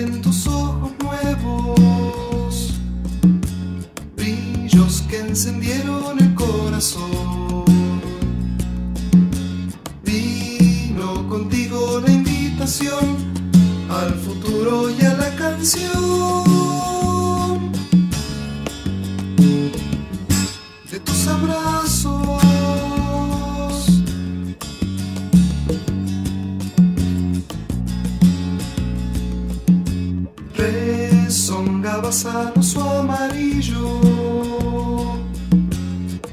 en tus ojos nuevos brillos que encendieron el corazón. Vino contigo la invitación al futuro y a la canción de tus abrazos. Oso amarillo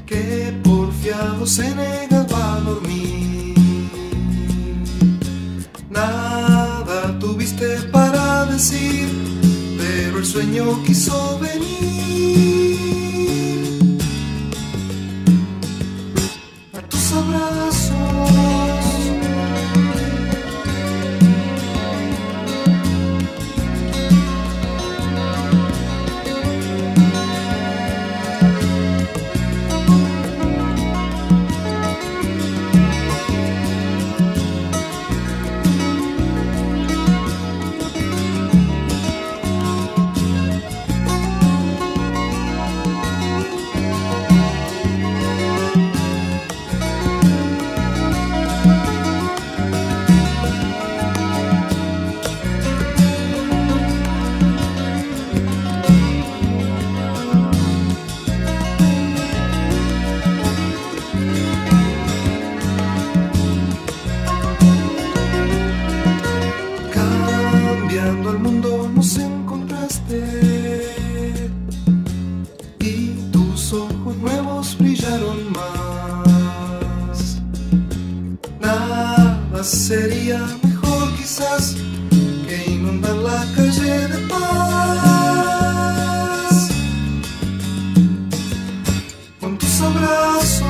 que porfiado se negaba a dormir. Nada tuviste para decir, pero el sueño quiso venir. y tus ojos nuevos brillaron más. Nada sería mejor quizás que inundar la calle de paz. Con tus abrazos